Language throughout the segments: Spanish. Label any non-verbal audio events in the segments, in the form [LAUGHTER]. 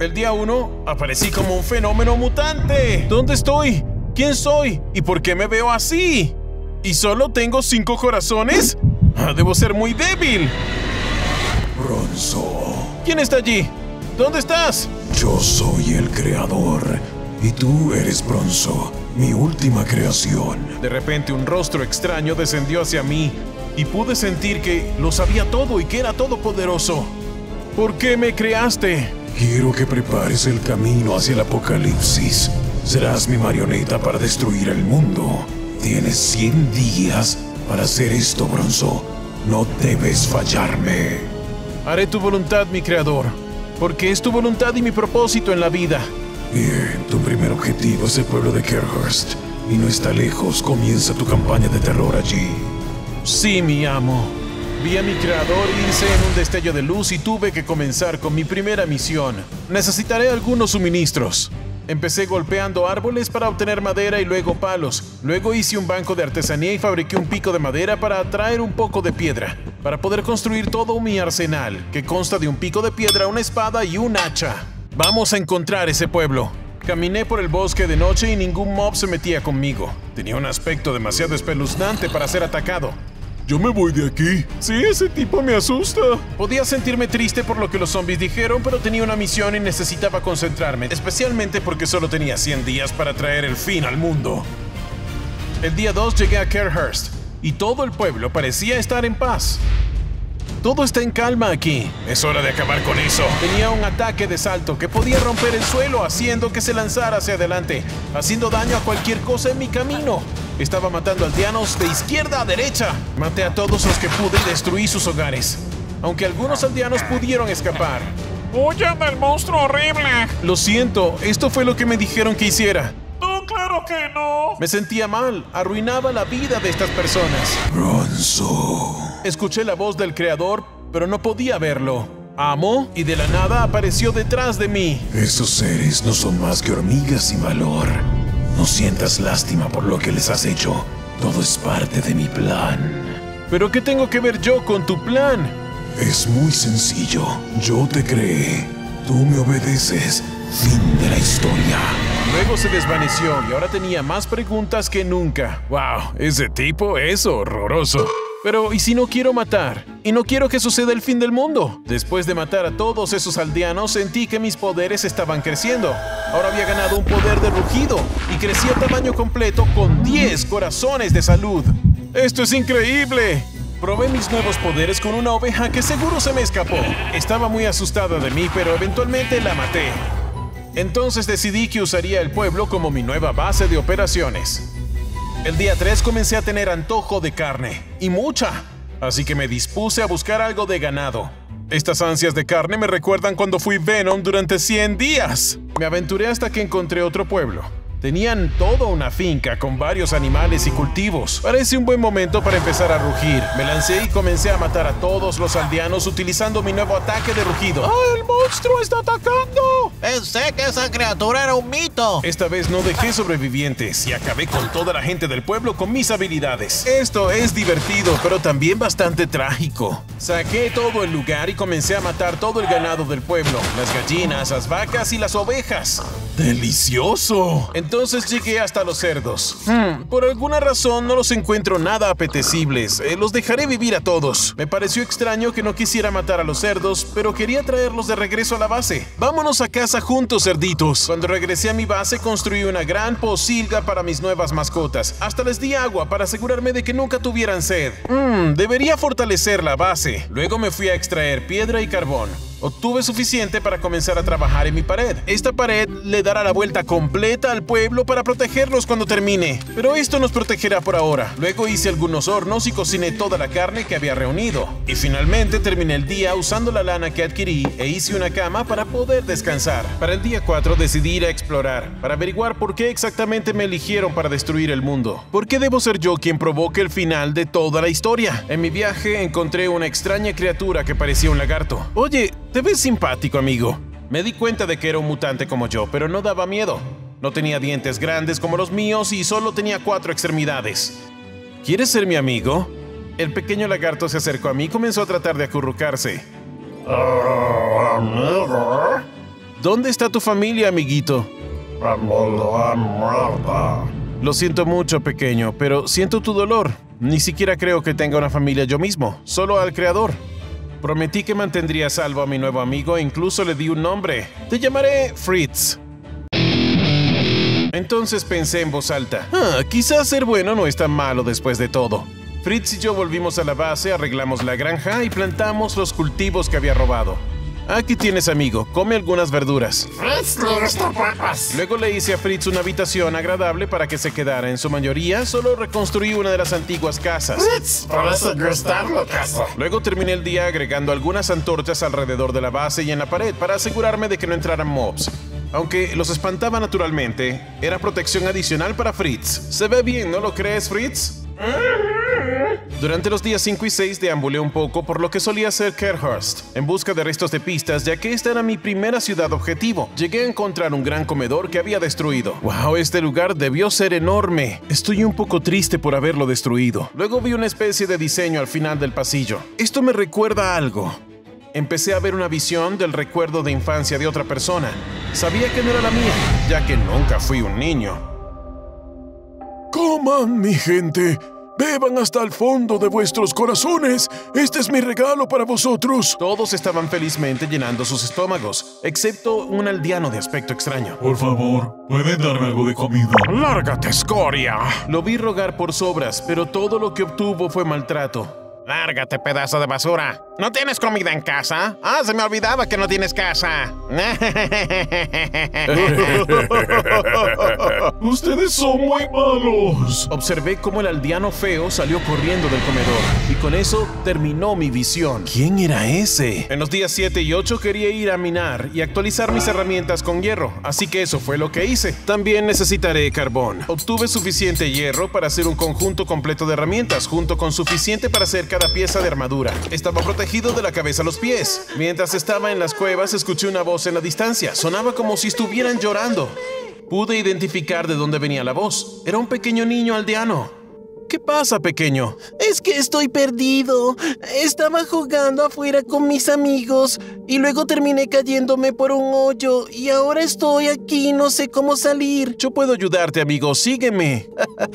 El día 1 aparecí como un fenómeno mutante. ¿Dónde estoy? ¿Quién soy? ¿Y por qué me veo así? ¿Y solo tengo cinco corazones? Ah, debo ser muy débil. Bronzo, ¿Quién está allí? ¿Dónde estás? yo soy el creador. Y tú eres Bronzo, mi última creación. De repente un rostro extraño descendió hacia mí y pude sentir que lo sabía todo y que era todopoderoso. ¿Por qué me creaste? Quiero que prepares el camino hacia el apocalipsis. Serás mi marioneta para destruir el mundo. Tienes 100 días para hacer esto, Bronzo. No debes fallarme. Haré tu voluntad, mi creador, porque es tu voluntad y mi propósito en la vida. Bien, tu primer objetivo es el pueblo de Kerhurst. Y no está lejos, comienza tu campaña de terror allí. Sí, mi amo. Vi a mi creador irse en un destello de luz y tuve que comenzar con mi primera misión. Necesitaré algunos suministros. Empecé golpeando árboles para obtener madera y luego palos. Luego hice un banco de artesanía y fabriqué un pico de madera para atraer un poco de piedra, para poder construir todo mi arsenal, que consta de un pico de piedra, una espada y un hacha. Vamos a encontrar ese pueblo. Caminé por el bosque de noche y ningún mob se metía conmigo. Tenía un aspecto demasiado espeluznante para ser atacado. Yo me voy de aquí. Sí, ese tipo me asusta. Podía sentirme triste por lo que los zombies dijeron, pero tenía una misión y necesitaba concentrarme, especialmente porque solo tenía 100 días para traer el fin al mundo. El día 2 llegué a Kerhurst y todo el pueblo parecía estar en paz. Todo está en calma aquí. Es hora de acabar con eso. Tenía un ataque de salto que podía romper el suelo haciendo que se lanzara hacia adelante, haciendo daño a cualquier cosa en mi camino. Estaba matando aldeanos de izquierda a derecha. Maté a todos los que pude y destruí sus hogares. Aunque algunos aldeanos pudieron escapar. ¡Huyan del monstruo horrible! Lo siento, esto fue lo que me dijeron que hiciera. ¡No, claro que no! Me sentía mal, arruinaba la vida de estas personas. Bronzo. Escuché la voz del creador, pero no podía verlo. Amo y de la nada apareció detrás de mí. Esos seres no son más que hormigas sin valor. No sientas lástima por lo que les has hecho. Todo es parte de mi plan. ¿Pero qué tengo que ver yo con tu plan? Es muy sencillo. Yo te creé. Tú me obedeces. Fin de la historia. Luego se desvaneció y ahora tenía más preguntas que nunca. ¡Wow! Ese tipo es horroroso. Pero, ¿y si no quiero matar? Y no quiero que suceda el fin del mundo. Después de matar a todos esos aldeanos, sentí que mis poderes estaban creciendo. Ahora había ganado un poder de rugido y crecí a tamaño completo con 10 corazones de salud. ¡Esto es increíble! Probé mis nuevos poderes con una oveja que seguro se me escapó. Estaba muy asustada de mí, pero eventualmente la maté. Entonces decidí que usaría el pueblo como mi nueva base de operaciones. El día 3 comencé a tener antojo de carne, y mucha, así que me dispuse a buscar algo de ganado. Estas ansias de carne me recuerdan cuando fui Venom durante 100 días. Me aventuré hasta que encontré otro pueblo. Tenían toda una finca con varios animales y cultivos. Parece un buen momento para empezar a rugir. Me lancé y comencé a matar a todos los aldeanos utilizando mi nuevo ataque de rugido. ¡Ah, el monstruo está atacando! Pensé que esa criatura era un mito. Esta vez no dejé sobrevivientes y acabé con toda la gente del pueblo con mis habilidades. Esto es divertido, pero también bastante trágico. Saqué todo el lugar y comencé a matar todo el ganado del pueblo, las gallinas, las vacas y las ovejas. ¡Delicioso! Entonces llegué hasta los cerdos. Hmm, por alguna razón no los encuentro nada apetecibles. Eh, los dejaré vivir a todos. Me pareció extraño que no quisiera matar a los cerdos, pero quería traerlos de regreso a la base. Vámonos a casa juntos, cerditos. Cuando regresé a mi base, construí una gran posilga para mis nuevas mascotas. Hasta les di agua para asegurarme de que nunca tuvieran sed. Mmm, debería fortalecer la base. Luego me fui a extraer piedra y carbón. Obtuve suficiente para comenzar a trabajar en mi pared. Esta pared le dará la vuelta completa al pueblo para protegerlos cuando termine. Pero esto nos protegerá por ahora. Luego hice algunos hornos y cociné toda la carne que había reunido. Y finalmente terminé el día usando la lana que adquirí e hice una cama para poder descansar. Para el día 4 decidí ir a explorar, para averiguar por qué exactamente me eligieron para destruir el mundo. ¿Por qué debo ser yo quien provoque el final de toda la historia? En mi viaje encontré una extraña criatura que parecía un lagarto. Oye, te ves simpático, amigo. Me di cuenta de que era un mutante como yo, pero no daba miedo. No tenía dientes grandes como los míos y solo tenía cuatro extremidades. ¿Quieres ser mi amigo? El pequeño lagarto se acercó a mí y comenzó a tratar de acurrucarse. ¿Dónde está tu familia, amiguito? Lo siento mucho, pequeño, pero siento tu dolor. Ni siquiera creo que tenga una familia yo mismo, solo al creador. Prometí que mantendría salvo a mi nuevo amigo e incluso le di un nombre. Te llamaré Fritz. Entonces pensé en voz alta, ah, quizás ser bueno no es tan malo después de todo. Fritz y yo volvimos a la base, arreglamos la granja y plantamos los cultivos que había robado. Aquí tienes, amigo. Come algunas verduras. Fritz le gustan papas. Luego le hice a Fritz una habitación agradable para que se quedara. En su mayoría, solo reconstruí una de las antiguas casas. Fritz parece gustarle casa. Luego terminé el día agregando algunas antorchas alrededor de la base y en la pared para asegurarme de que no entraran mobs. Aunque los espantaba naturalmente, era protección adicional para Fritz. Se ve bien, ¿no lo crees, Fritz? Durante los días 5 y 6 deambulé un poco por lo que solía ser Kerhurst, en busca de restos de pistas, ya que esta era mi primera ciudad objetivo. Llegué a encontrar un gran comedor que había destruido. ¡Wow! Este lugar debió ser enorme. Estoy un poco triste por haberlo destruido. Luego vi una especie de diseño al final del pasillo. Esto me recuerda a algo. Empecé a ver una visión del recuerdo de infancia de otra persona. Sabía que no era la mía, ya que nunca fui un niño. Coman, mi gente. Beban hasta el fondo de vuestros corazones. Este es mi regalo para vosotros. Todos estaban felizmente llenando sus estómagos, excepto un aldeano de aspecto extraño. Por favor, ¿pueden darme algo de comida? ¡Lárgate, escoria! Lo vi rogar por sobras, pero todo lo que obtuvo fue maltrato. Lárgate, pedazo de basura. ¿No tienes comida en casa? Ah, se me olvidaba que no tienes casa. [LAUGHS] Ustedes son muy malos. Observé cómo el aldeano feo salió corriendo del comedor, y con eso terminó mi visión. ¿Quién era ese? En los días 7 y 8 quería ir a minar y actualizar mis herramientas con hierro, así que eso fue lo que hice. También necesitaré carbón. Obtuve suficiente hierro para hacer un conjunto completo de herramientas, junto con suficiente para hacer cada pieza de armadura. Estaba protegido de la cabeza a los pies. Mientras estaba en las cuevas, escuché una voz en la distancia. Sonaba como si estuvieran llorando. Pude identificar de dónde venía la voz. Era un pequeño niño aldeano. ¿Qué pasa, pequeño? Es que estoy perdido. Estaba jugando afuera con mis amigos y luego terminé cayéndome por un hoyo y ahora estoy aquí, no sé cómo salir. Yo puedo ayudarte, amigo. Sígueme. [LAUGHS]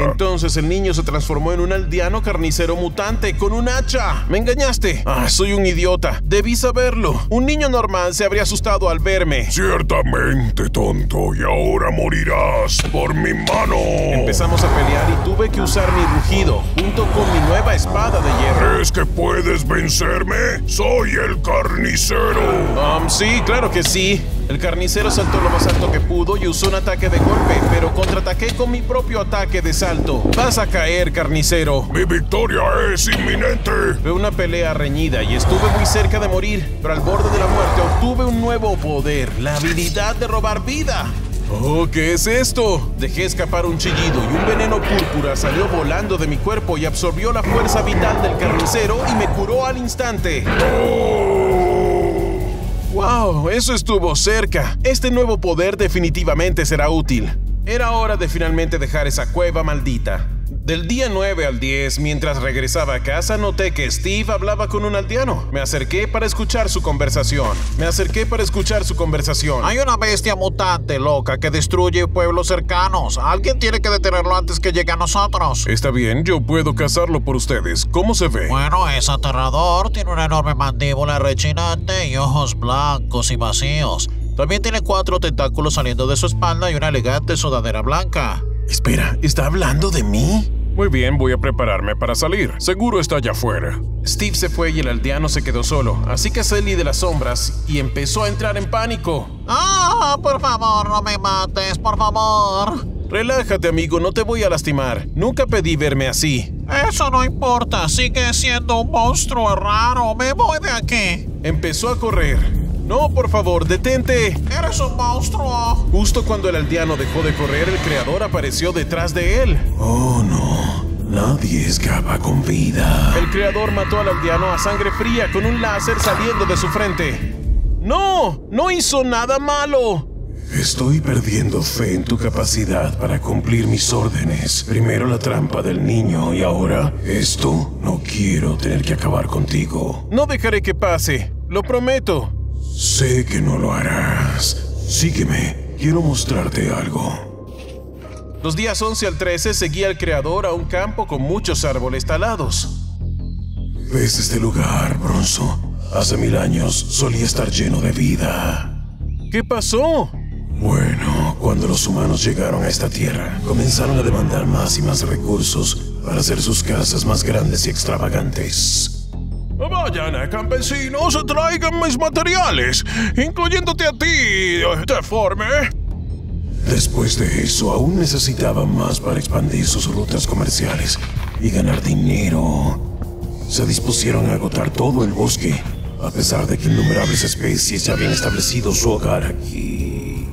Entonces el niño se transformó en un aldeano carnicero mutante con un hacha. Me engañaste. Ah, soy un idiota. Debí saberlo. Un niño normal se habría asustado al verme. Ciertamente, tonto, y ahora morirás por mi mano. Empezamos a pelear y tuve que usar mi rugido con mi nueva espada de hierro. ¿Crees que puedes vencerme? Soy el carnicero. Um, sí, claro que sí. El carnicero saltó lo más alto que pudo y usó un ataque de golpe, pero contraataqué con mi propio ataque de salto. Vas a caer, carnicero. Mi victoria es inminente. Fue una pelea reñida y estuve muy cerca de morir, pero al borde de la muerte obtuve un nuevo poder, la habilidad de robar vida. Oh, ¿qué es esto? Dejé escapar un chillido y un veneno púrpura salió volando de mi cuerpo y absorbió la fuerza vital del carnicero y me curó al instante. ¡Wow! Eso estuvo cerca. Este nuevo poder definitivamente será útil. Era hora de finalmente dejar esa cueva maldita. Del día 9 al 10, mientras regresaba a casa, noté que Steve hablaba con un aldeano. Me acerqué para escuchar su conversación. Me acerqué para escuchar su conversación. Hay una bestia mutante loca que destruye pueblos cercanos. Alguien tiene que detenerlo antes que llegue a nosotros. Está bien, yo puedo cazarlo por ustedes. ¿Cómo se ve? Bueno, es aterrador. Tiene una enorme mandíbula rechinante y ojos blancos y vacíos. También tiene cuatro tentáculos saliendo de su espalda y una elegante sudadera blanca. Espera, ¿está hablando de mí? Muy bien, voy a prepararme para salir. Seguro está allá afuera. Steve se fue y el aldeano se quedó solo, así que salí de las sombras y empezó a entrar en pánico. ¡Ah! Por favor, no me mates, por favor. Relájate, amigo, no te voy a lastimar. Nunca pedí verme así. Eso no importa, sigue siendo un monstruo raro. Me voy de aquí. Empezó a correr. No, por favor, detente. Eres un monstruo. Justo cuando el aldeano dejó de correr, el creador apareció detrás de él. Oh, no. Nadie escapa con vida. El creador mató al aldeano a sangre fría con un láser saliendo de su frente. ¡No! ¡No hizo nada malo! Estoy perdiendo fe en tu capacidad para cumplir mis órdenes. Primero la trampa del niño y ahora esto. No quiero tener que acabar contigo. No dejaré que pase, lo prometo. Sé que no lo harás. Sígueme. Quiero mostrarte algo. Los días 11 al 13 seguía al creador a un campo con muchos árboles talados. ¿Ves este lugar, Bronzo? Hace mil años solía estar lleno de vida. ¿Qué pasó? Bueno, cuando los humanos llegaron a esta tierra, comenzaron a demandar más y más recursos para hacer sus casas más grandes y extravagantes. Vayan, eh, campesinos, traigan mis materiales, incluyéndote a ti, deforme. Después de eso, aún necesitaban más para expandir sus rutas comerciales y ganar dinero. Se dispusieron a agotar todo el bosque, a pesar de que innumerables especies ya habían establecido su hogar aquí.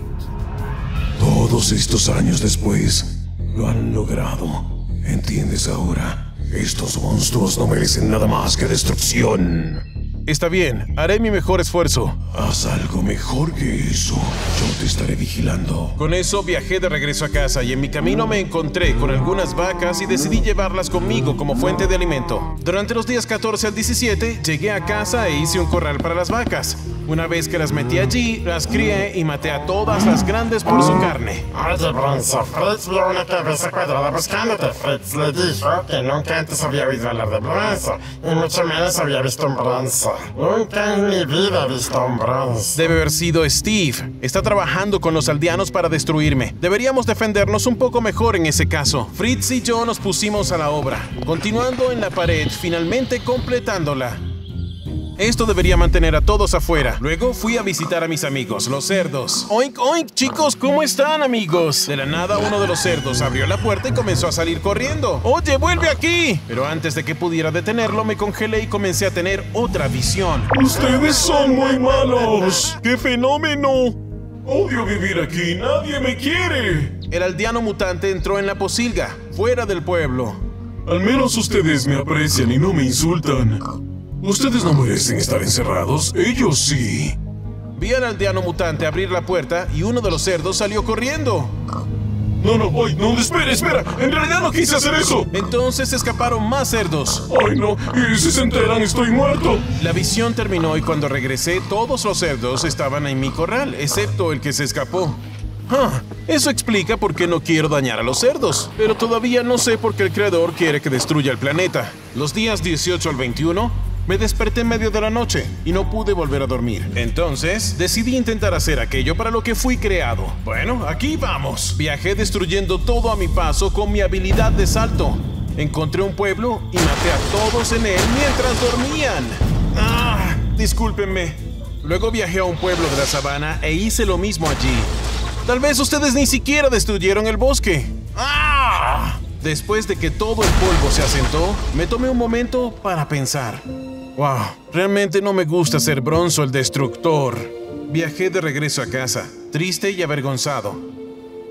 Todos estos años después, lo han logrado. ¿Entiendes ahora? Estos monstruos no merecen nada más que destrucción. Está bien, haré mi mejor esfuerzo. Haz algo mejor que eso. Yo te estaré vigilando. Con eso viajé de regreso a casa y en mi camino me encontré con algunas vacas y decidí llevarlas conmigo como fuente de alimento. Durante los días 14 al 17 llegué a casa e hice un corral para las vacas. Una vez que las metí allí, las crié y maté a todas las grandes por su carne. Oye, Bronzo, Fritz vio una cabeza cuadrada buscándote. Fritz le dijo que nunca antes había oído hablar de bronzo, y mucho menos había visto un bronzo. Nunca en mi vida he visto un bronzo. Debe haber sido Steve. Está trabajando con los aldeanos para destruirme. Deberíamos defendernos un poco mejor en ese caso. Fritz y yo nos pusimos a la obra, continuando en la pared, finalmente completándola. Esto debería mantener a todos afuera. Luego fui a visitar a mis amigos, los cerdos. Oink, oink, chicos, ¿cómo están, amigos? De la nada, uno de los cerdos abrió la puerta y comenzó a salir corriendo. ¡Oye, vuelve aquí! Pero antes de que pudiera detenerlo, me congelé y comencé a tener otra visión. Ustedes son muy malos. ¡Qué fenómeno! Odio vivir aquí. Nadie me quiere. El aldeano mutante entró en la posilga, fuera del pueblo. Al menos ustedes me aprecian y no me insultan. Ustedes no merecen estar encerrados. Ellos sí. Vi al aldeano mutante abrir la puerta y uno de los cerdos salió corriendo. No, no, ay, no, espera, espera. En realidad no quise hacer eso. Entonces escaparon más cerdos. Ay, no. Y si se enteran, estoy muerto. La visión terminó y cuando regresé, todos los cerdos estaban en mi corral, excepto el que se escapó. Ah, eso explica por qué no quiero dañar a los cerdos, pero todavía no sé por qué el creador quiere que destruya el planeta. Los días 18 al 21 me desperté en medio de la noche y no pude volver a dormir. Entonces, decidí intentar hacer aquello para lo que fui creado. Bueno, aquí vamos. Viajé destruyendo todo a mi paso con mi habilidad de salto. Encontré un pueblo y maté a todos en él mientras dormían. Ah, discúlpenme. Luego viajé a un pueblo de la sabana e hice lo mismo allí. Tal vez ustedes ni siquiera destruyeron el bosque. ¡Ah! Después de que todo el polvo se asentó, me tomé un momento para pensar. Wow, realmente no me gusta ser Bronzo el destructor. Viajé de regreso a casa, triste y avergonzado.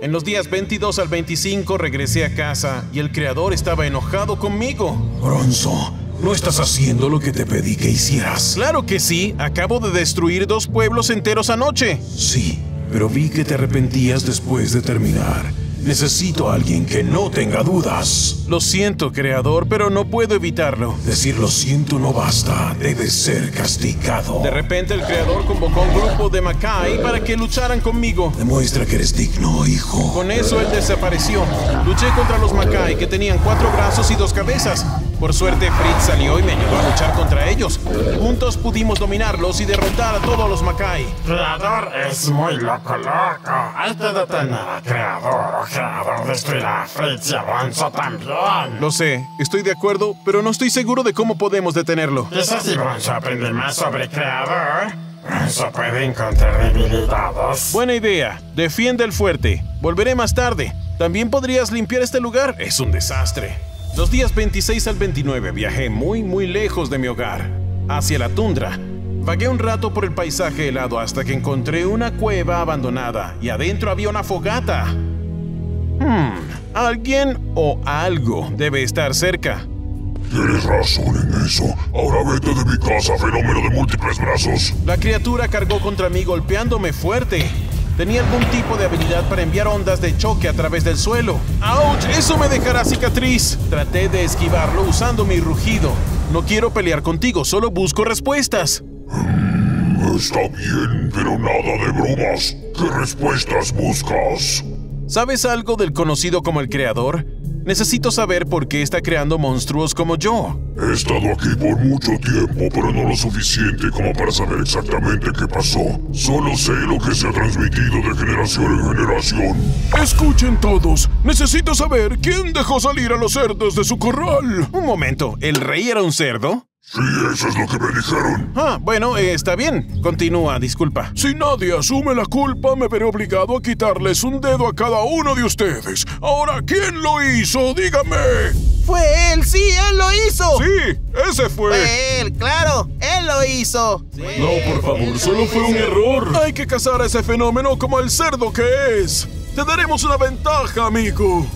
En los días 22 al 25 regresé a casa y el creador estaba enojado conmigo. Bronzo, no estás haciendo lo que te pedí que hicieras. Claro que sí, acabo de destruir dos pueblos enteros anoche. Sí, pero vi que te arrepentías después de terminar. Necesito a alguien que no tenga dudas. Lo siento, creador, pero no puedo evitarlo. Decir lo siento no basta, debes ser castigado. De repente el creador convocó a un grupo de Makai para que lucharan conmigo. Demuestra que eres digno, hijo. Con eso él desapareció. Luché contra los Makai que tenían cuatro brazos y dos cabezas. Por suerte Fritz salió y me ayudó a luchar contra ellos. Juntos pudimos dominarlos y derrotar a todos los Makai. Creador es muy loco, loco. Hay que detener al creador o creador destruirá a Fritz y a Bronzo también. Lo sé, estoy de acuerdo, pero no estoy seguro de cómo podemos detenerlo. Quizás si Bronzo aprende más sobre creador, Bronzo puede encontrar debilidades. Buena idea. Defiende el fuerte. Volveré más tarde. También podrías limpiar este lugar. Es un desastre. Los días 26 al 29 viajé muy muy lejos de mi hogar, hacia la tundra. Vagué un rato por el paisaje helado hasta que encontré una cueva abandonada y adentro había una fogata. Hmm, alguien o algo debe estar cerca. Tienes razón en eso. Ahora vete de mi casa, fenómeno de múltiples brazos. La criatura cargó contra mí golpeándome fuerte. Tenía algún tipo de habilidad para enviar ondas de choque a través del suelo. ¡Auch! ¡Eso me dejará cicatriz! Traté de esquivarlo usando mi rugido. No quiero pelear contigo, solo busco respuestas. Está bien, pero nada de bromas. ¿Qué respuestas buscas? ¿Sabes algo del conocido como el creador? Necesito saber por qué está creando monstruos como yo. He estado aquí por mucho tiempo, pero no lo suficiente como para saber exactamente qué pasó. Solo sé lo que se ha transmitido de generación en generación. Escuchen todos. Necesito saber quién dejó salir a los cerdos de su corral. Un momento, ¿el rey era un cerdo? Sí, eso es lo que me dijeron. Ah, bueno, eh, está bien. Continúa, disculpa. Si nadie asume la culpa, me veré obligado a quitarles un dedo a cada uno de ustedes. Ahora, ¿quién lo hizo? Dígame. Fue él, sí, él lo hizo. Sí, ese fue. Fue él, claro, él lo hizo. No, por favor, solo fue un error. Hay que cazar a ese fenómeno como el cerdo que es. Te daremos una ventaja, amigo.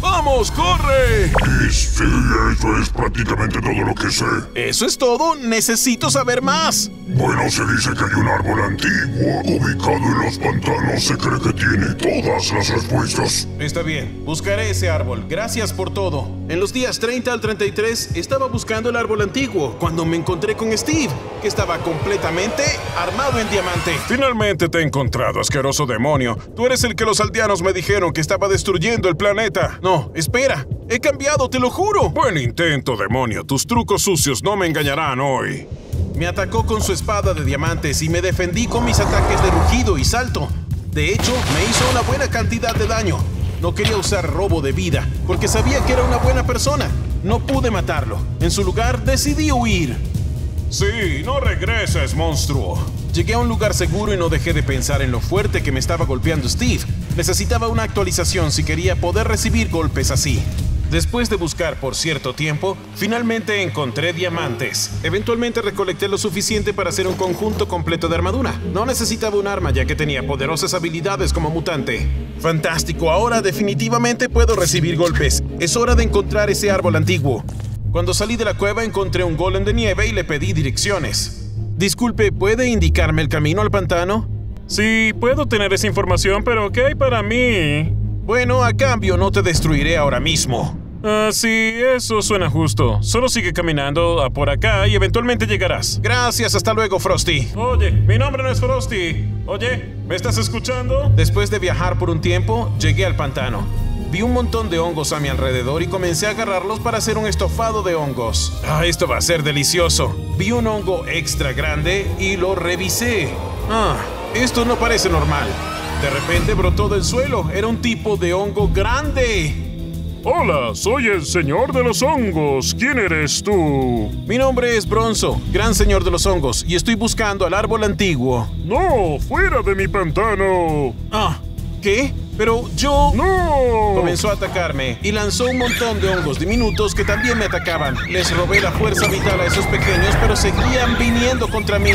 ¡Vamos, corre! Sí, eso es prácticamente todo lo que sé. ¿Eso es todo? Necesito saber más. Bueno, se dice que hay un árbol antiguo ubicado en los pantanos. Se cree que tiene todas las respuestas. Está bien, buscaré ese árbol. Gracias por todo. En los días 30 al 33 estaba buscando el árbol antiguo cuando me encontré con Steve, que estaba completamente armado en diamante. Finalmente te he encontrado, asqueroso demonio. Tú eres el que los aldeanos me dijeron que estaba destruyendo el planeta. No, espera. He cambiado, te lo juro. Buen intento, demonio. Tus trucos sucios no me engañarán hoy. Me atacó con su espada de diamantes y me defendí con mis ataques de rugido y salto. De hecho, me hizo una buena cantidad de daño. No quería usar robo de vida, porque sabía que era una buena persona. No pude matarlo. En su lugar, decidí huir. Sí, no regreses, monstruo. Llegué a un lugar seguro y no dejé de pensar en lo fuerte que me estaba golpeando Steve. Necesitaba una actualización si quería poder recibir golpes así. Después de buscar por cierto tiempo, finalmente encontré diamantes. Eventualmente recolecté lo suficiente para hacer un conjunto completo de armadura. No necesitaba un arma ya que tenía poderosas habilidades como mutante. Fantástico, ahora definitivamente puedo recibir golpes. Es hora de encontrar ese árbol antiguo. Cuando salí de la cueva encontré un golem de nieve y le pedí direcciones. Disculpe, ¿puede indicarme el camino al pantano? Sí, puedo tener esa información, pero ¿qué hay para mí? Bueno, a cambio no te destruiré ahora mismo. Ah, sí, eso suena justo. Solo sigue caminando a por acá y eventualmente llegarás. Gracias, hasta luego, Frosty. Oye, mi nombre no es Frosty. Oye, ¿me estás escuchando? Después de viajar por un tiempo, llegué al pantano. Vi un montón de hongos a mi alrededor y comencé a agarrarlos para hacer un estofado de hongos. Ah, esto va a ser delicioso. Vi un hongo extra grande y lo revisé. Ah, esto no parece normal. De repente brotó del suelo. Era un tipo de hongo grande. Hola, soy el señor de los hongos. ¿Quién eres tú? Mi nombre es Bronzo, gran señor de los hongos, y estoy buscando al árbol antiguo. No, fuera de mi pantano. Ah, ¿qué? Pero yo... ¡No! Comenzó a atacarme y lanzó un montón de hongos diminutos que también me atacaban. Les robé la fuerza vital a esos pequeños, pero seguían viniendo contra mí.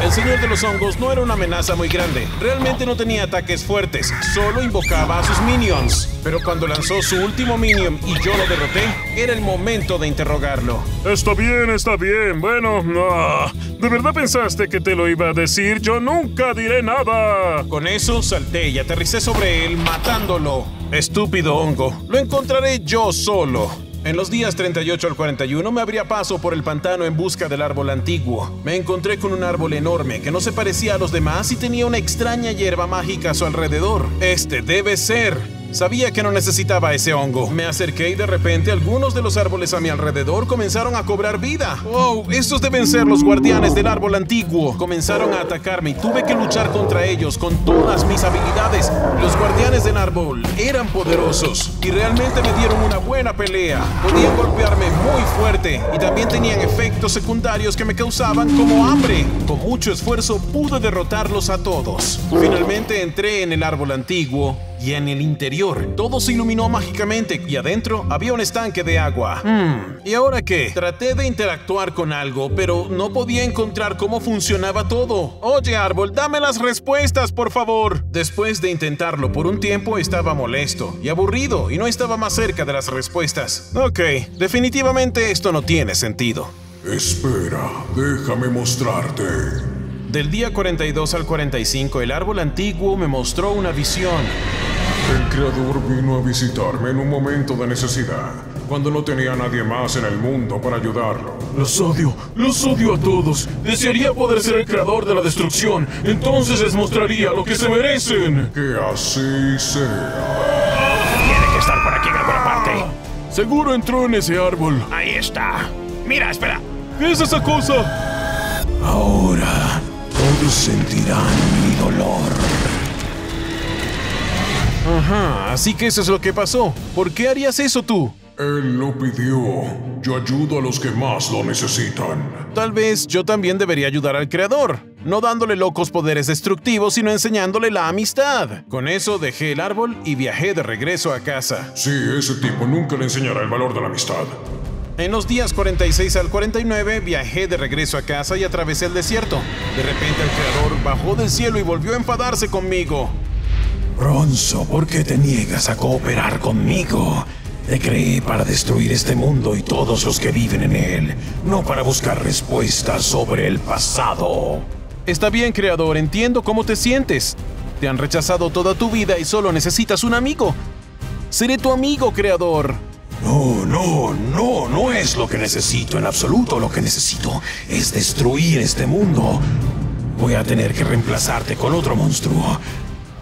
El señor de los hongos no era una amenaza muy grande. Realmente no tenía ataques fuertes, solo invocaba a sus minions. Pero cuando lanzó su último minion y yo lo derroté, era el momento de interrogarlo. Está bien, está bien. Bueno, no. ¿De verdad pensaste que te lo iba a decir? Yo nunca diré nada. Con eso salté y aterricé sobre él matándolo. Estúpido hongo, lo encontraré yo solo. En los días 38 al 41 me abría paso por el pantano en busca del árbol antiguo. Me encontré con un árbol enorme que no se parecía a los demás y tenía una extraña hierba mágica a su alrededor. Este debe ser. Sabía que no necesitaba ese hongo. Me acerqué y de repente algunos de los árboles a mi alrededor comenzaron a cobrar vida. ¡Wow! Estos deben ser los guardianes del árbol antiguo. Comenzaron a atacarme y tuve que luchar contra ellos con todas mis habilidades. Los guardianes del árbol eran poderosos y realmente me dieron una buena pelea. Podían golpearme muy fuerte y también tenían efectos secundarios que me causaban como hambre. Con mucho esfuerzo pude derrotarlos a todos. Finalmente entré en el árbol antiguo y en el interior todo se iluminó mágicamente y adentro había un estanque de agua. Hmm, ¿y ahora qué? Traté de interactuar con algo, pero no podía encontrar cómo funcionaba todo. Oye, árbol, dame las respuestas, por favor. Después de intentarlo por un tiempo, estaba molesto y aburrido y no estaba más cerca de las respuestas. Ok, definitivamente esto no tiene sentido. Espera, déjame mostrarte. Del día 42 al 45, el árbol antiguo me mostró una visión. El creador vino a visitarme en un momento de necesidad, cuando no tenía a nadie más en el mundo para ayudarlo. Los odio, los odio a todos. Desearía poder ser el creador de la destrucción. Entonces les mostraría lo que se merecen. Que así sea. Tiene que estar por aquí en alguna parte. Seguro entró en ese árbol. Ahí está. Mira, espera. ¿Qué es esa cosa? Ahora sentirán mi dolor. Ajá, así que eso es lo que pasó. ¿Por qué harías eso tú? Él lo pidió. Yo ayudo a los que más lo necesitan. Tal vez yo también debería ayudar al creador, no dándole locos poderes destructivos, sino enseñándole la amistad. Con eso dejé el árbol y viajé de regreso a casa. Sí, ese tipo nunca le enseñará el valor de la amistad. En los días 46 al 49 viajé de regreso a casa y atravesé el desierto. De repente el creador bajó del cielo y volvió a enfadarse conmigo. Bronzo, ¿por qué te niegas a cooperar conmigo? Te creé para destruir este mundo y todos los que viven en él, no para buscar respuestas sobre el pasado. Está bien, creador, entiendo cómo te sientes. Te han rechazado toda tu vida y solo necesitas un amigo. Seré tu amigo, creador. No, no, no, no es lo que necesito en absoluto. Lo que necesito es destruir este mundo. Voy a tener que reemplazarte con otro monstruo.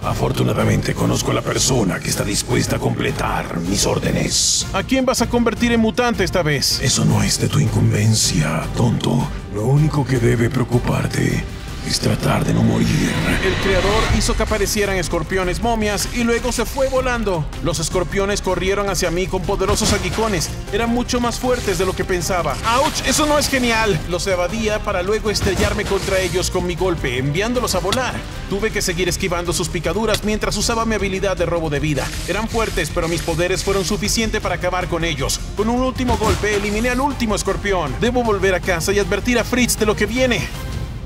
Afortunadamente conozco a la persona que está dispuesta a completar mis órdenes. ¿A quién vas a convertir en mutante esta vez? Eso no es de tu incumbencia, tonto. Lo único que debe preocuparte es tratar de no morir. El creador hizo que aparecieran escorpiones momias y luego se fue volando. Los escorpiones corrieron hacia mí con poderosos aguicones. Eran mucho más fuertes de lo que pensaba. ¡Auch! Eso no es genial. Los evadía para luego estrellarme contra ellos con mi golpe, enviándolos a volar. Tuve que seguir esquivando sus picaduras mientras usaba mi habilidad de robo de vida. Eran fuertes, pero mis poderes fueron suficientes para acabar con ellos. Con un último golpe eliminé al último escorpión. Debo volver a casa y advertir a Fritz de lo que viene.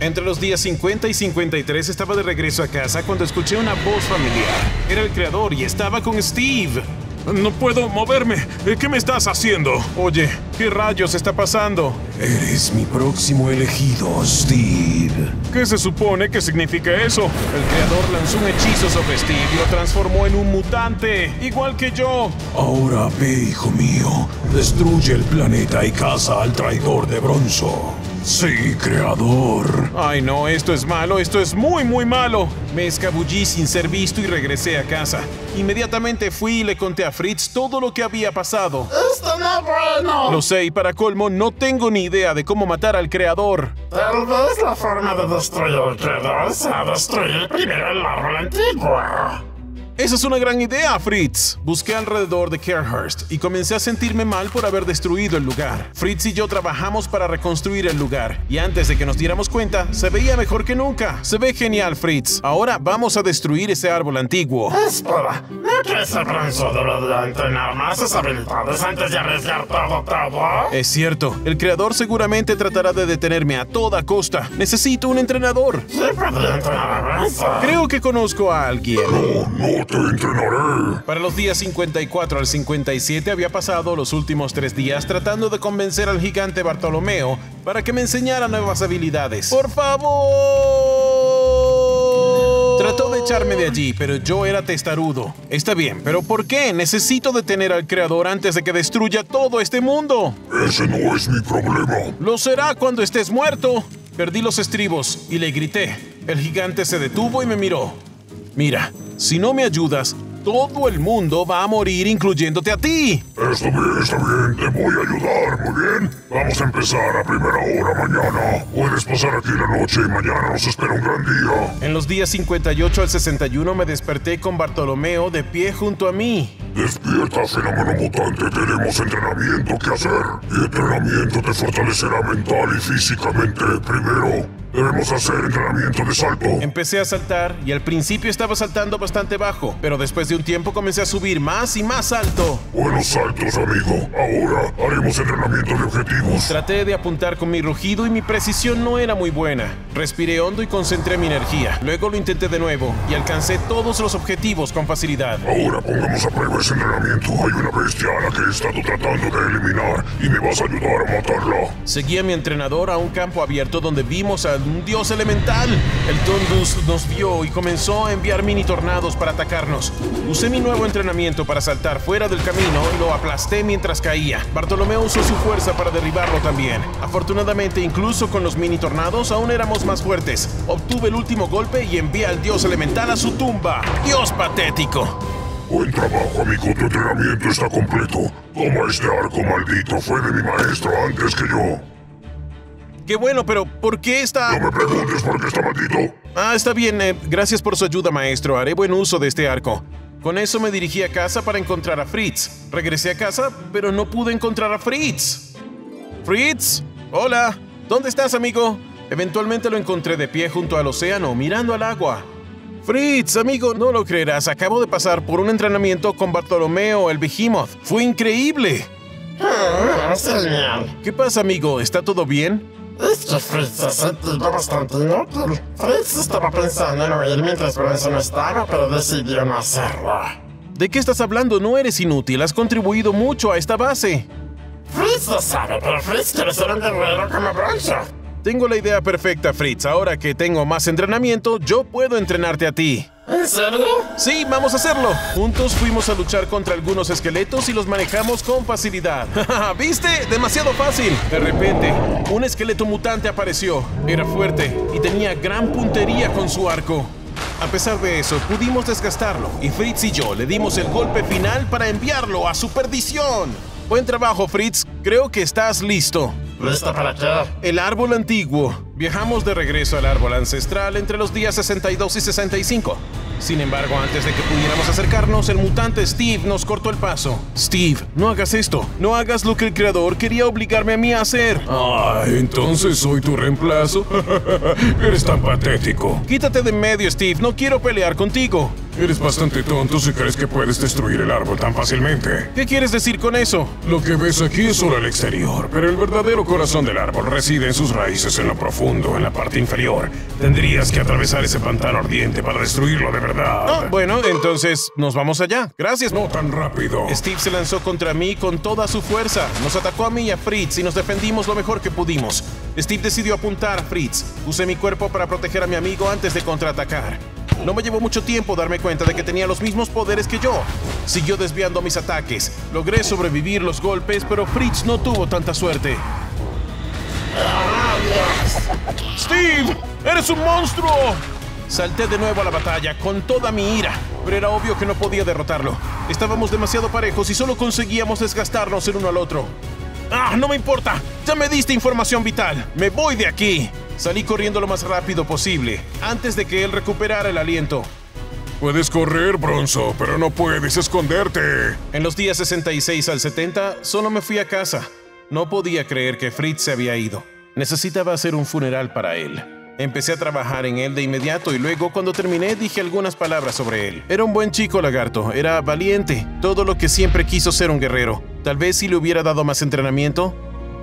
Entre los días 50 y 53 estaba de regreso a casa cuando escuché una voz familiar. Era el creador y estaba con Steve. No puedo moverme. ¿Qué me estás haciendo? Oye, ¿qué rayos está pasando? Eres mi próximo elegido, Steve. ¿Qué se supone que significa eso? El creador lanzó un hechizo sobre Steve y lo transformó en un mutante, igual que yo. Ahora ve, hijo mío. Destruye el planeta y caza al traidor de bronzo. Sí, creador. Ay no, esto es malo, esto es muy muy malo. Me escabullí sin ser visto y regresé a casa. Inmediatamente fui y le conté a Fritz todo lo que había pasado. ¡Esto no es bueno! Lo sé y para colmo no tengo ni idea de cómo matar al creador. Tal vez la forma de destruir el creador sea destruir primero el árbol antiguo. Esa es una gran idea, Fritz. Busqué alrededor de Carehurst y comencé a sentirme mal por haber destruido el lugar. Fritz y yo trabajamos para reconstruir el lugar y antes de que nos diéramos cuenta, se veía mejor que nunca. Se ve genial, Fritz. Ahora vamos a destruir ese árbol antiguo. Espera, ¿no crees que debería entrenar más sus habilidades antes de arriesgar todo, todo? Es cierto, el creador seguramente tratará de detenerme a toda costa. Necesito un entrenador. ¿Quién podría entrenar a? Creo que conozco a alguien. No te entrenaré. Para los días 54 al 57 había pasado los últimos tres días tratando de convencer al gigante Bartolomeo para que me enseñara nuevas habilidades. ¡Por favor! Trató de echarme de allí, pero yo era testarudo. Está bien, pero ¿por qué? Necesito detener al creador antes de que destruya todo este mundo. Ese no es mi problema. Lo será cuando estés muerto. Perdí los estribos y le grité. El gigante se detuvo y me miró. Mira, si no me ayudas, todo el mundo va a morir, incluyéndote a ti. Está bien, está bien, te voy a ayudar, muy bien. Vamos a empezar a primera hora mañana. Puedes pasar aquí la noche y mañana nos espera un gran día. En los días 58 al 61 me desperté con Bartolomeo de pie junto a mí. Despierta, fenómeno mutante, tenemos entrenamiento que hacer. Y entrenamiento te fortalecerá mental y físicamente. Primero, debemos hacer entrenamiento de salto. Empecé a saltar y al principio estaba saltando bastante bajo, pero después de un tiempo comencé a subir más y más alto. Buenos saltos, amigo. Ahora haremos entrenamiento de objetivos. Traté de apuntar con mi rugido y mi precisión no era muy buena. Respiré hondo y concentré mi energía. Luego lo intenté de nuevo y alcancé todos los objetivos con facilidad. Ahora pongamos a prueba ese entrenamiento. Hay una bestia a la que he estado tratando de eliminar y me vas a ayudar a matarla. Seguí a mi entrenador a un campo abierto donde vimos al un dios elemental. El Tondus nos vio y comenzó a enviar mini tornados para atacarnos. Usé mi nuevo entrenamiento para saltar fuera del camino y lo aplasté mientras caía. Bartolomeo usó su fuerza para derribarlo también. Afortunadamente, incluso con los mini tornados, aún éramos más fuertes. Obtuve el último golpe y envié al dios elemental a su tumba. ¡Dios patético! Buen trabajo, amigo. Tu entrenamiento está completo. Toma este arco maldito. Fue de mi maestro antes que yo. Qué bueno, pero ¿por qué está...? No me preguntes por qué está maldito. Ah, está bien. eh, gracias por su ayuda, maestro. Haré buen uso de este arco. Con eso me dirigí a casa para encontrar a Fritz. Regresé a casa, pero no pude encontrar a Fritz. Fritz, hola. ¿Dónde estás, amigo? Eventualmente lo encontré de pie junto al océano, mirando al agua. Fritz, amigo, no lo creerás. Acabo de pasar por un entrenamiento con Bartolomeo, el Behemoth. Fue increíble. Ah. ¿Qué pasa, amigo? ¿Está todo bien? Es que Fritz se ha sentido bastante inútil. Fritz estaba pensando en huir mientras Bronson no estaba, pero decidió no hacerlo. ¿De qué estás hablando? No eres inútil. Has contribuido mucho a esta base. Fritz lo sabe, pero Fritz quiere ser un guerrero como Bronson. Tengo la idea perfecta, Fritz. Ahora que tengo más entrenamiento, yo puedo entrenarte a ti. ¿En serio? Sí, vamos a hacerlo. Juntos fuimos a luchar contra algunos esqueletos y los manejamos con facilidad. [LAUGHS] [LAUGHS] ¿Viste? Demasiado fácil. De repente, un esqueleto mutante apareció. Era fuerte y tenía gran puntería con su arco. A pesar de eso, pudimos desgastarlo y Fritz y yo le dimos el golpe final para enviarlo a su perdición. Buen trabajo, Fritz. Creo que estás listo. ¿Listo para? El árbol antiguo. Viajamos de regreso al árbol ancestral entre los días 62 y 65. Sin embargo, antes de que pudiéramos acercarnos, el mutante Steve nos cortó el paso. Steve, no hagas esto. No hagas lo que el creador quería obligarme a mí a hacer. Ah, entonces soy tu reemplazo. [LAUGHS] Eres tan patético. Quítate de en medio, Steve. No quiero pelear contigo. Eres bastante tonto si crees que puedes destruir el árbol tan fácilmente. ¿Qué quieres decir con eso? Lo que ves aquí es solo el exterior, pero el verdadero corazón del árbol reside en sus raíces en lo profundo, en la parte inferior. Tendrías que atravesar ese pantano ardiente para destruirlo de verdad. Ah, bueno, entonces nos vamos allá. Gracias. No tan rápido. Steve se lanzó contra mí con toda su fuerza. Nos atacó a mí y a Fritz y nos defendimos lo mejor que pudimos. Steve decidió apuntar a Fritz. Usé mi cuerpo para proteger a mi amigo antes de contraatacar. No me llevó mucho tiempo darme cuenta de que tenía los mismos poderes que yo. Siguió desviando mis ataques. Logré sobrevivir los golpes, pero Fritz no tuvo tanta suerte. ¡Steve! ¡Eres un monstruo! Salté de nuevo a la batalla con toda mi ira, pero era obvio que no podía derrotarlo. Estábamos demasiado parejos y solo conseguíamos desgastarnos el uno al otro. ¡Ah, no me importa! ¡Ya me diste información vital! ¡Me voy de aquí! Salí corriendo lo más rápido posible, antes de que él recuperara el aliento. Puedes correr, Bronzo, pero no puedes esconderte. En los días 66 al 70, solo me fui a casa. No podía creer que Fritz se había ido. Necesitaba hacer un funeral para él. Empecé a trabajar en él de inmediato y luego cuando terminé dije algunas palabras sobre él. Era un buen chico lagarto, era valiente, todo lo que siempre quiso ser un guerrero. Tal vez si le hubiera dado más entrenamiento,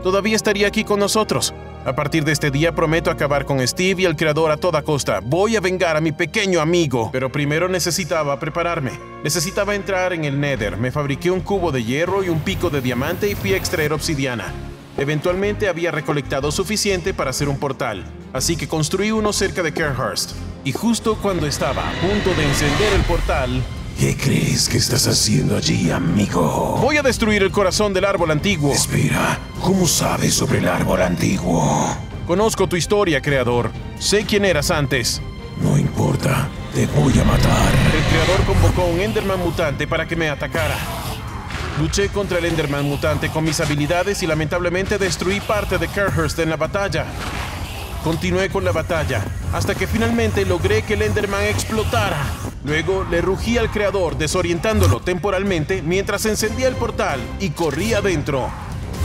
todavía estaría aquí con nosotros. A partir de este día prometo acabar con Steve y el creador a toda costa. Voy a vengar a mi pequeño amigo. Pero primero necesitaba prepararme. Necesitaba entrar en el Nether. Me fabriqué un cubo de hierro y un pico de diamante y fui a extraer obsidiana. Eventualmente había recolectado suficiente para hacer un portal, así que construí uno cerca de Kerhurst. Y justo cuando estaba a punto de encender el portal, ¿Qué crees que estás haciendo allí, amigo? voy a destruir el corazón del árbol antiguo. Espera, ¿cómo sabes sobre el árbol antiguo? Conozco tu historia, creador. Sé quién eras antes. No importa, te voy a matar. El creador convocó a un Enderman mutante para que me atacara. Luché contra el Enderman mutante con mis habilidades y lamentablemente destruí parte de Kerhurst en la batalla. Continué con la batalla hasta que finalmente logré que el Enderman explotara. Luego le rugí al creador desorientándolo temporalmente mientras encendía el portal y corría adentro.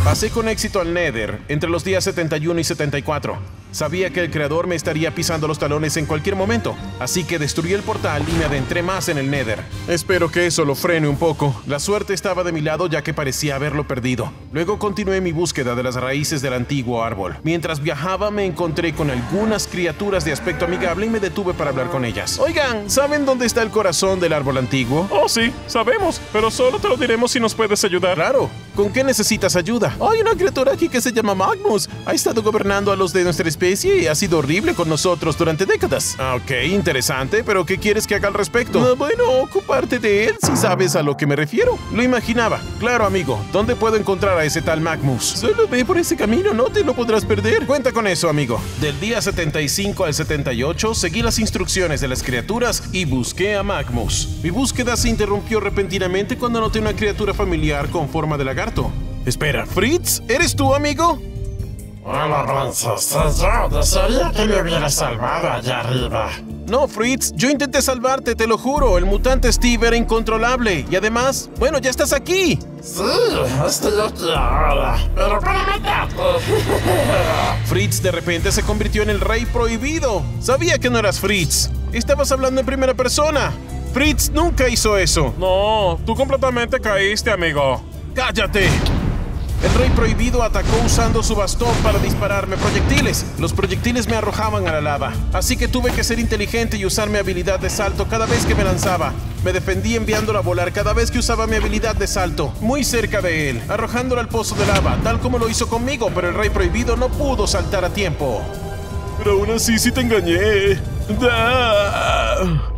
Pasé con éxito al Nether entre los días 71 y 74. Sabía que el creador me estaría pisando los talones en cualquier momento, así que destruí el portal y me adentré más en el Nether. Espero que eso lo frene un poco. La suerte estaba de mi lado ya que parecía haberlo perdido. Luego continué mi búsqueda de las raíces del antiguo árbol. Mientras viajaba me encontré con algunas criaturas de aspecto amigable y me detuve para hablar con ellas. Oigan, ¿saben dónde está el corazón del árbol antiguo? Oh, sí, sabemos, pero solo te lo diremos si nos puedes ayudar. Claro. ¿Con qué necesitas ayuda? Hay una criatura aquí que se llama Magnus. Ha estado gobernando a los de nuestra especie y ha sido horrible con nosotros durante décadas. Ah, Ok, interesante, pero ¿qué quieres que haga al respecto? Ah, bueno, ocuparte de él si sabes a lo que me refiero. Lo imaginaba. Claro, amigo. ¿Dónde puedo encontrar a ese tal Magnus? Solo ve por ese camino, no te lo podrás perder. Cuenta con eso, amigo. Del día 75 al 78, seguí las instrucciones de las criaturas y busqué a Magnus. Mi búsqueda se interrumpió repentinamente cuando noté una criatura familiar con forma de lagarto. Espera, Fritz, ¿eres tú, amigo? Hola, Bronzo. Soy yo. Desearía que me hubieras salvado allá arriba. No, Fritz, yo intenté salvarte, te lo juro. El mutante Steve era incontrolable. Y además, bueno, ya estás aquí. Sí, estoy aquí ahora. Pero para matarte. Fritz de repente se convirtió en el rey prohibido. Sabía que no eras Fritz. Estabas hablando en primera persona. Fritz nunca hizo eso. No, tú completamente caíste, amigo. ¡Cállate! El rey prohibido atacó usando su bastón para dispararme proyectiles. Los proyectiles me arrojaban a la lava, así que tuve que ser inteligente y usar mi habilidad de salto cada vez que me lanzaba. Me defendí enviándola a volar cada vez que usaba mi habilidad de salto, muy cerca de él, arrojándola al pozo de lava, tal como lo hizo conmigo, pero el rey prohibido no pudo saltar a tiempo. Pero aún así sí te engañé.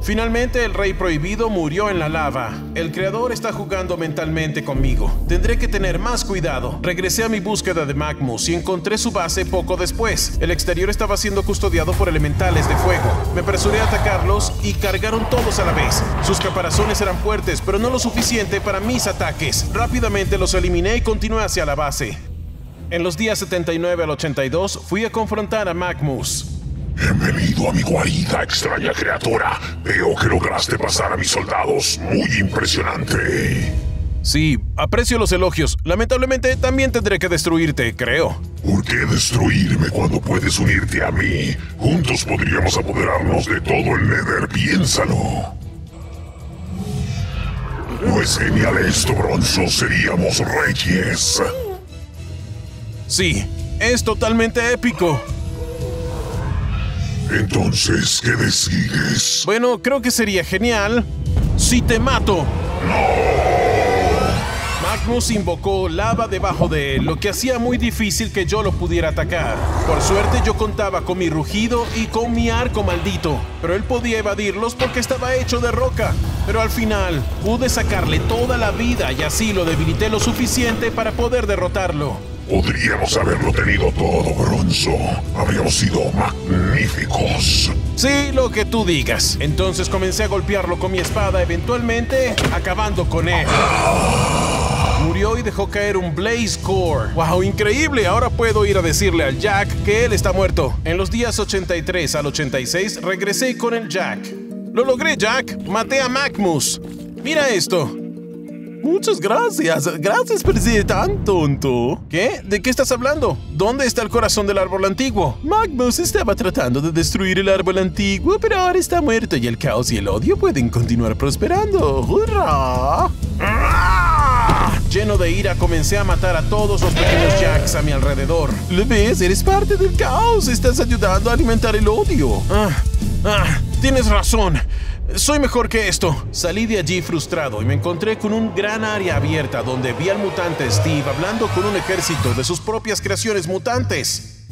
Finalmente el rey prohibido murió en la lava. El creador está jugando mentalmente conmigo. Tendré que tener más cuidado. Regresé a mi búsqueda de Magnus y encontré su base poco después. El exterior estaba siendo custodiado por elementales de fuego. Me apresuré a atacarlos y cargaron todos a la vez. Sus caparazones eran fuertes, pero no lo suficiente para mis ataques. Rápidamente los eliminé y continué hacia la base. En los días 79 al 82 fui a confrontar a Magnus. Bienvenido a mi guarida, extraña criatura. Veo que lograste pasar a mis soldados. Muy impresionante. Sí, aprecio los elogios. Lamentablemente también tendré que destruirte, creo. ¿Por qué destruirme cuando puedes unirte a mí? Juntos podríamos apoderarnos de todo el Nether, piénsalo. ¿No es genial esto, Bronzo? Seríamos reyes. Sí, es totalmente épico. Entonces, ¿qué decides? Bueno, creo que sería genial si te mato. Magnus invocó lava debajo de él, lo que hacía muy difícil que yo lo pudiera atacar. Por suerte yo contaba con mi rugido y con mi arco maldito, pero él podía evadirlos porque estaba hecho de roca. Pero al final pude sacarle toda la vida y así lo debilité lo suficiente para poder derrotarlo. Podríamos haberlo tenido todo, Bronzo. Habríamos sido magníficos. Sí, lo que tú digas. Entonces comencé a golpearlo con mi espada, eventualmente acabando con él. Murió y dejó caer un Blaze Core. ¡Wow! Increíble. Ahora puedo ir a decirle al Jack que él está muerto. En los días 83 al 86 regresé con el Jack. Lo logré, Jack. Maté a Magnus. Mira esto. Muchas gracias. Gracias tan tonto. ¿Qué? ¿De qué estás hablando? ¿Dónde está el corazón del árbol antiguo? Magnus estaba tratando de destruir el árbol antiguo, pero ahora está muerto y el caos y el odio pueden continuar prosperando. ¡Hurra! Lleno de ira, comencé a matar a todos los pequeños Jacks a mi alrededor. ¿Lo ves? Eres parte del caos. Estás ayudando a alimentar el odio. Ah, ah, tienes razón. Soy mejor que esto. Salí de allí frustrado y me encontré con un gran área abierta donde vi al mutante Steve hablando con un ejército de sus propias creaciones mutantes.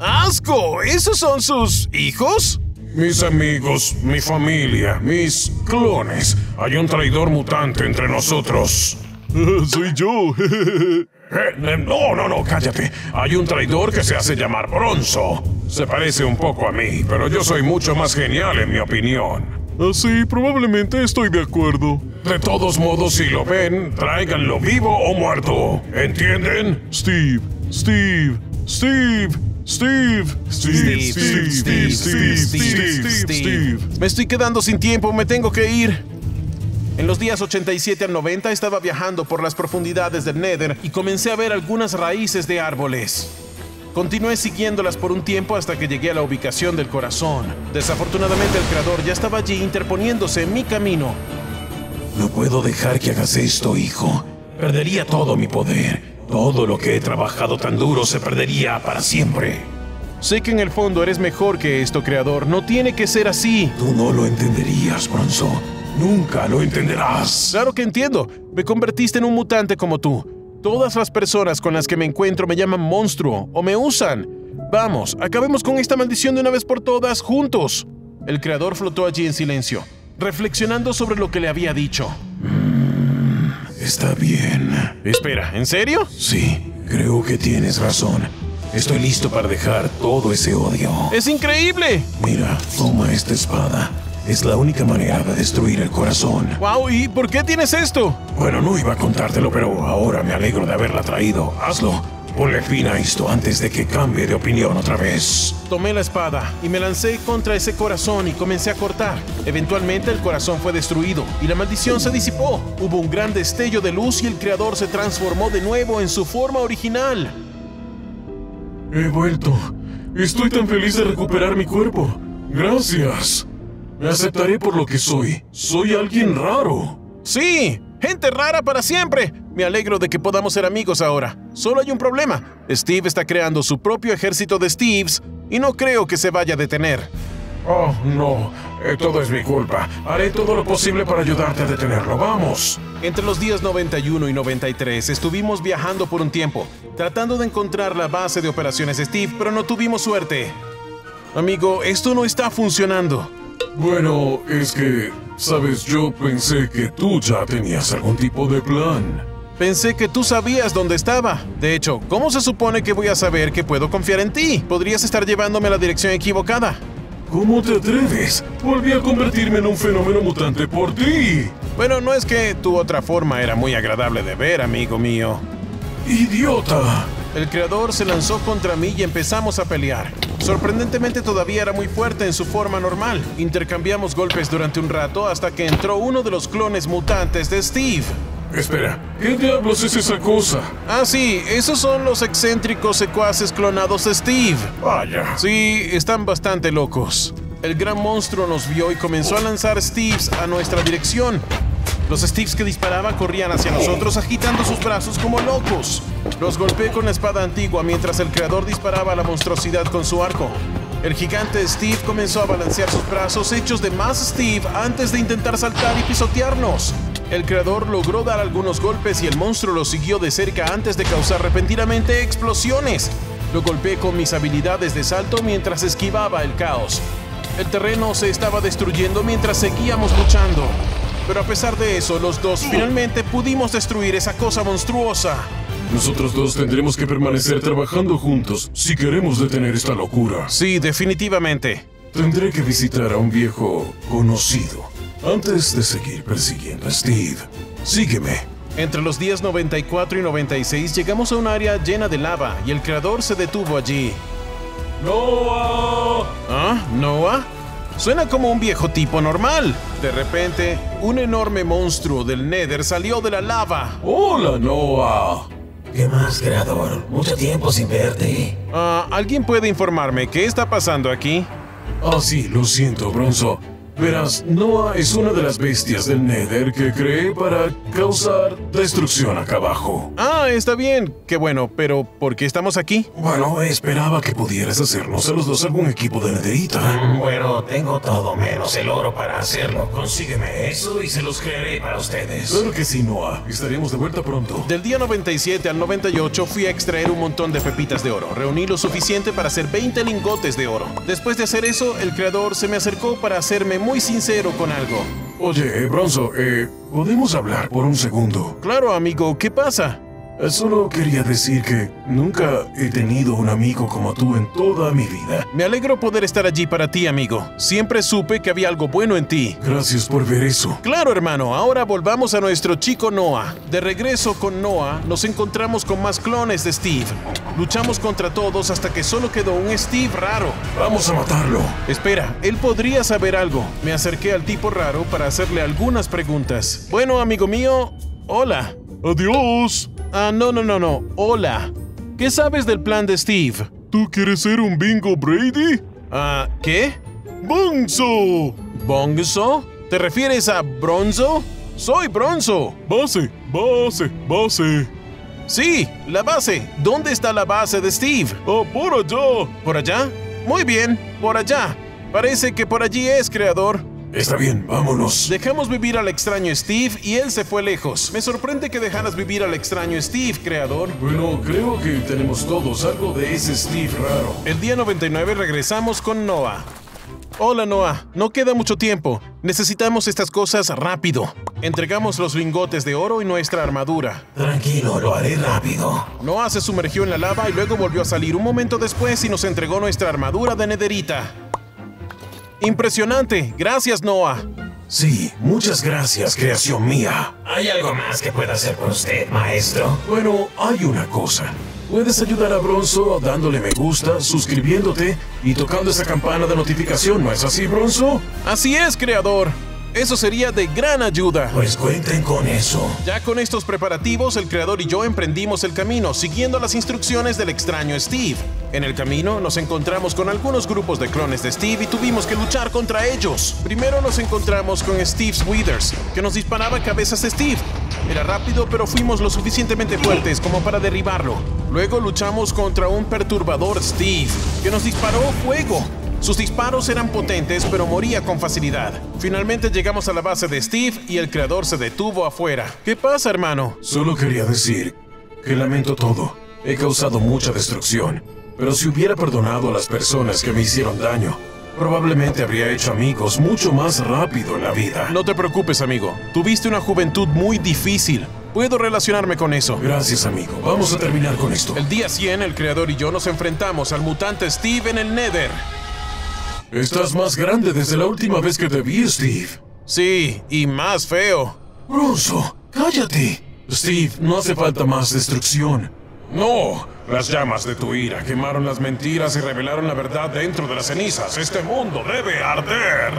¡Asco! ¿Esos son sus hijos? Mis amigos, mi familia, mis clones. Hay un traidor mutante entre nosotros. [LAUGHS] Soy yo. [LAUGHS] Eh, no, no, no, cállate. Hay un traidor que se hace llamar Bronzo. Se parece un poco a mí, pero yo soy mucho más genial en mi opinión. Así, probablemente estoy de acuerdo. De todos modos, si lo ven, tráiganlo vivo o muerto. ¿Entienden? Steve, Steve, Steve. Steve, Steve, Steve, Steve, Steve, Steve, Steve, Steve. Me estoy quedando sin tiempo, me tengo que ir. En los días 87 al 90 estaba viajando por las profundidades del Nether y comencé a ver algunas raíces de árboles. Continué siguiéndolas por un tiempo hasta que llegué a la ubicación del corazón. Desafortunadamente el creador ya estaba allí interponiéndose en mi camino. No puedo dejar que hagas esto, hijo. Perdería todo mi poder. Todo lo que he trabajado tan duro se perdería para siempre. Sé que en el fondo eres mejor que esto, creador. No tiene que ser así. Tú no lo entenderías, Bronzo. Nunca lo entenderás. Claro que entiendo. Me convertiste en un mutante como tú. Todas las personas con las que me encuentro me llaman monstruo o me usan. Vamos, acabemos con esta maldición de una vez por todas juntos. El creador flotó allí en silencio, reflexionando sobre lo que le había dicho. Está bien. Espera, ¿en serio? Sí, creo que tienes razón. Estoy listo para dejar todo ese odio. ¡Es increíble! Mira, toma esta espada. Es la única manera de destruir el corazón. ¡Wow! ¿Y por qué tienes esto? Bueno, no iba a contártelo, pero ahora me alegro de haberla traído. Hazlo. Ponle fin a esto antes de que cambie de opinión otra vez. Tomé la espada y me lancé contra ese corazón y comencé a cortar. Eventualmente el corazón fue destruido y la maldición se disipó. Hubo un gran destello de luz y el creador se transformó de nuevo en su forma original. He vuelto. Estoy tan feliz de recuperar mi cuerpo. Gracias. Me aceptaré por lo que soy. Soy alguien raro. Sí, gente rara para siempre. Me alegro de que podamos ser amigos ahora. Solo hay un problema. Steve está creando su propio ejército de Steves y no creo que se vaya a detener. Oh, no. Eh, todo es mi culpa. Haré todo lo posible para ayudarte a detenerlo. Vamos. Entre los días 91 y 93 estuvimos viajando por un tiempo, tratando de encontrar la base de operaciones Steve, pero no tuvimos suerte. Amigo, esto no está funcionando. Bueno, es que, sabes, yo pensé que tú ya tenías algún tipo de plan. Pensé que tú sabías dónde estaba. De hecho, ¿cómo se supone que voy a saber que puedo confiar en ti? Podrías estar llevándome a la dirección equivocada. ¿Cómo te atreves? Volví a convertirme en un fenómeno mutante por ti. Bueno, no es que tu otra forma era muy agradable de ver, amigo mío. ¡Idiota! El creador se lanzó contra mí y empezamos a pelear. Sorprendentemente todavía era muy fuerte en su forma normal. Intercambiamos golpes durante un rato hasta que entró uno de los clones mutantes de Steve. Espera, ¿qué diablos es esa cosa? Ah, sí, esos son los excéntricos secuaces clonados de Steve. Vaya. Sí, están bastante locos. El gran monstruo nos vio y comenzó a lanzar Steves a nuestra dirección. Los Steves que disparaba corrían hacia nosotros agitando sus brazos como locos. Los golpeé con la espada antigua mientras el creador disparaba a la monstruosidad con su arco. El gigante Steve comenzó a balancear sus brazos hechos de más Steve antes de intentar saltar y pisotearnos. El creador logró dar algunos golpes y el monstruo lo siguió de cerca antes de causar repentinamente explosiones. Lo golpeé con mis habilidades de salto mientras esquivaba el caos. El terreno se estaba destruyendo mientras seguíamos luchando. Pero a pesar de eso, los dos finalmente pudimos destruir esa cosa monstruosa. Nosotros dos tendremos que permanecer trabajando juntos si queremos detener esta locura. Sí, definitivamente. Tendré que visitar a un viejo conocido antes de seguir persiguiendo a Steve. Sígueme. Entre los días 94 y 96 llegamos a un área llena de lava y el creador se detuvo allí. ¡Noah! ¿Ah? ¿Noah? Suena como un viejo tipo normal. De repente, un enorme monstruo del Nether salió de la lava. ¡Hola, Noah! ¿Qué más, creador? Mucho tiempo sin verte. Ah, ¿Alguien puede informarme qué está pasando aquí? Ah, sí, lo siento, Bronzo. Verás, Noah es una de las bestias del Nether que creé para causar destrucción acá abajo. Ah, está bien. Qué bueno, pero ¿por qué estamos aquí? Bueno, esperaba que pudieras hacernos a los dos algún equipo de nederita. Mm, Bueno, tengo todo menos el oro para hacerlo. Consígueme eso y se los crearé para ustedes. Claro que sí, Noah. Estaremos de vuelta pronto. Del día 97 al 98 fui a extraer un montón de pepitas de oro. Reuní lo suficiente para hacer 20 lingotes de oro. Después de hacer eso, el creador se me acercó para hacerme muy sincero con algo. Oye, Bronzo, eh, ¿podemos hablar por un segundo? Claro, amigo, ¿qué pasa? Solo quería decir que nunca he tenido un amigo como tú en toda mi vida. Me alegro poder estar allí para ti, amigo. Siempre supe que había algo bueno en ti. Gracias por ver eso. Claro, hermano, ahora volvamos a nuestro chico Noah. De regreso con Noah, nos encontramos con más clones de Steve. Luchamos contra todos hasta que solo quedó un Steve raro. Vamos a matarlo. Espera, él podría saber algo. Me acerqué al tipo raro para hacerle algunas preguntas. Bueno, amigo mío, hola. Adiós. Ah, no, no, no, no. Hola. ¿Qué sabes del plan de Steve? ¿Tú quieres ser un bingo Brady? Ah, ¿qué? ¡Bonzo! ¿Bonzo? ¿Te refieres a Bronzo? Soy Bronzo. Base, base, base. Sí, la base. ¿Dónde está la base de Steve? Ah, por allá. ¿Por allá? Muy bien, por allá. Parece que por allí es, creador. Está bien, vámonos. Dejamos vivir al extraño Steve y él se fue lejos. Me sorprende que dejaras vivir al extraño Steve, creador. Bueno, creo que tenemos todos algo de ese Steve raro. El día 99 regresamos con Noah. Hola Noah, no queda mucho tiempo. Necesitamos estas cosas rápido. Entregamos los lingotes de oro y nuestra armadura. Tranquilo, lo haré rápido. Noah se sumergió en la lava y luego volvió a salir un momento después y nos entregó nuestra armadura de nederita. Impresionante. Gracias, Noah. Sí, muchas gracias, creación mía. ¿Hay algo más que pueda hacer por usted, maestro? Bueno, hay una cosa. Puedes ayudar a Bronzo dándole me gusta, suscribiéndote y tocando esa campana de notificación, ¿no es así, Bronzo? Así es, creador. Eso sería de gran ayuda. Pues cuenten con eso. Ya con estos preparativos, el creador y yo emprendimos el camino, siguiendo las instrucciones del extraño Steve. En el camino nos encontramos con algunos grupos de clones de Steve y tuvimos que luchar contra ellos. Primero nos encontramos con Steve's Withers, que nos disparaba cabezas de Steve. Era rápido, pero fuimos lo suficientemente fuertes como para derribarlo. Luego luchamos contra un perturbador Steve, que nos disparó fuego. Sus disparos eran potentes, pero moría con facilidad. Finalmente llegamos a la base de Steve y el creador se detuvo afuera. ¿Qué pasa, hermano? Solo quería decir que lamento todo. He causado mucha destrucción, pero si hubiera perdonado a las personas que me hicieron daño, probablemente habría hecho amigos mucho más rápido en la vida. No te preocupes, amigo. Tuviste una juventud muy difícil. Puedo relacionarme con eso. Gracias, amigo. Vamos a terminar con esto. El día 100, el creador y yo nos enfrentamos al mutante Steve en el Nether. Estás más grande desde la última vez que te vi, Steve. Sí, y más feo. Bronzo, cállate. Steve, no hace falta más destrucción. No, las llamas de tu ira quemaron las mentiras y revelaron la verdad dentro de las cenizas. Este mundo debe arder.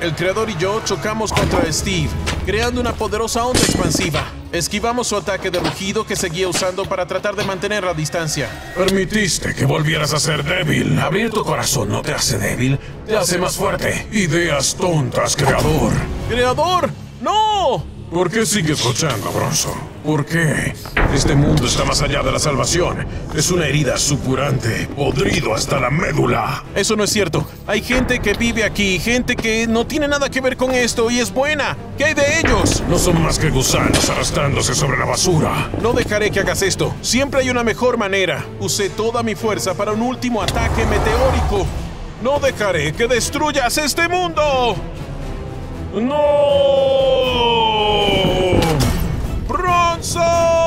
El creador y yo chocamos contra Steve, creando una poderosa onda expansiva. Esquivamos su ataque de rugido que seguía usando para tratar de mantener la distancia. Permitiste que volvieras a ser débil. Abrir tu corazón no te hace débil, te hace más fuerte. Ideas tontas, creador. ¡Creador! ¡No! ¿Por qué sigues luchando, Bronzo? ¿Por qué? Este mundo está más allá de la salvación. Es una herida supurante, podrido hasta la médula. Eso no es cierto. Hay gente que vive aquí, gente que no tiene nada que ver con esto y es buena. ¿Qué hay de ellos? No son más que gusanos arrastrándose sobre la basura. No dejaré que hagas esto. Siempre hay una mejor manera. Usé toda mi fuerza para un último ataque meteórico. No dejaré que destruyas este mundo. ¡No! So